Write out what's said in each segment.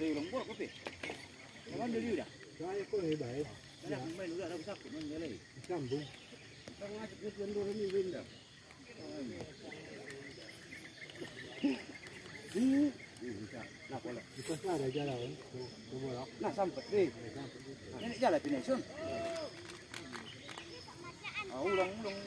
저기 농구가 꽃이. 내가 늘리라. 저희 꽃이 봐. 내가 정말 누가 알아서 잡고 있는 거래. 참도. 내가 아직 그 정도는 이 된다. 음. Nah, boleh. Because ada jalan. Nah, sampai nih. Ini jalan pinasun. Ah, ulang, ulang.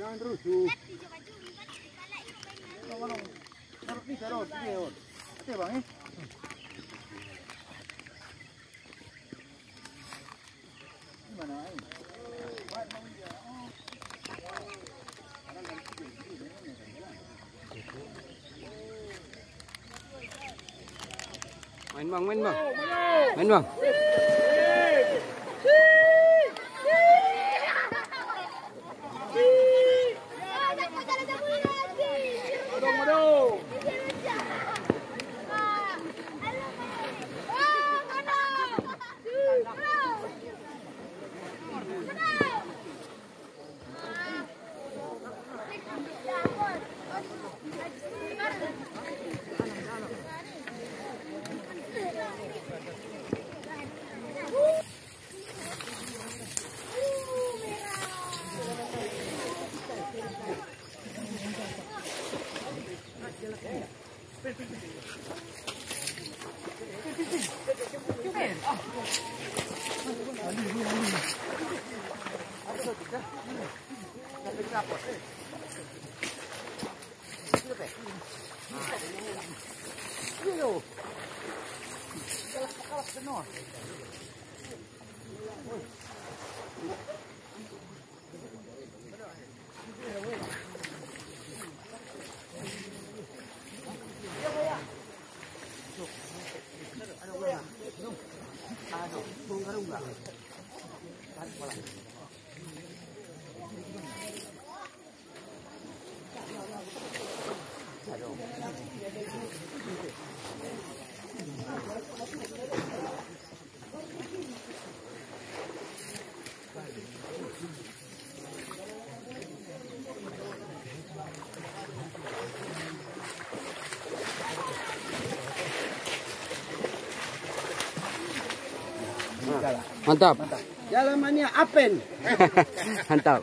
Jangan rusuh. Kalau kalau, kalau ini kalau, ini on. Apa bang? Main bang, main bang. Main bang. Tapi, pola. Mantap. Dalamannya apen. Mantap.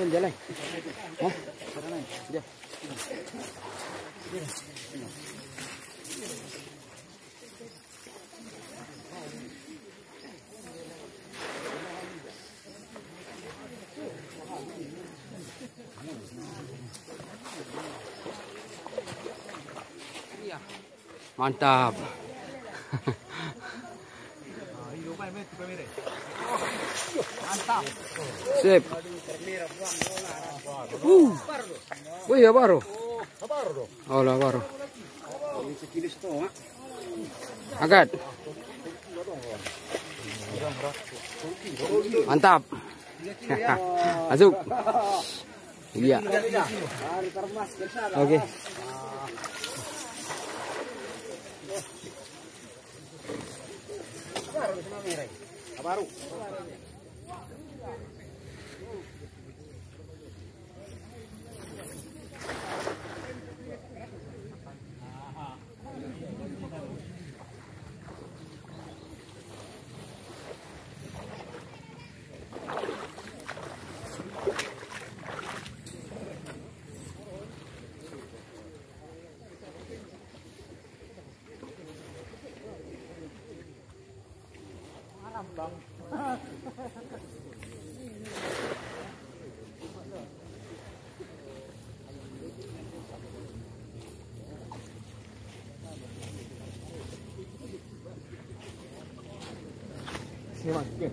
Masuk jalan. Hah? Mantap. Sip. Uh. Wih, baru. Oh, lah baru. Sekilis tu, ah. Angkat. Mantap. Masuk. Iya. bang. Siapa? bang,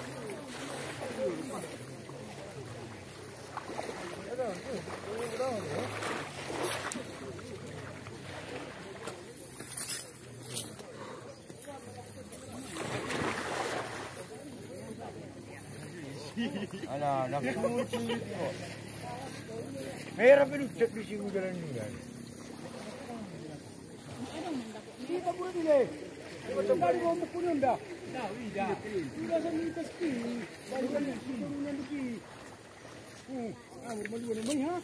Oke, Alah, nak kunci tu. Merah pun cek di sini jalan ni kan. Kita boleh ni. Macam mana kau mau kunun dah? Dah, dah. Sudah sampai ke sini. Baru ni turunnya lagi. Hmm, ah, ni ha.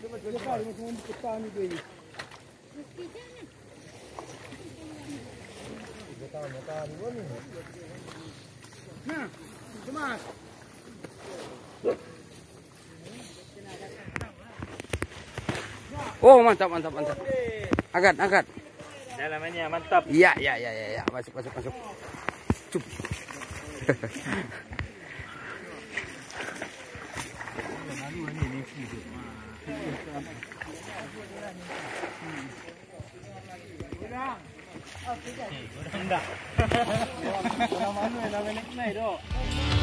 Dia macam dia kali macam mau petang ni dia. Nah. Oh, mantap, mantap, mantap. Angkat, angkat. Dalamannya mantap. Iya, iya, iya, iya, ya. masuk, masuk, masuk. Cup. ठीक है बरामदा बरामदा में लगे नहीं ना रो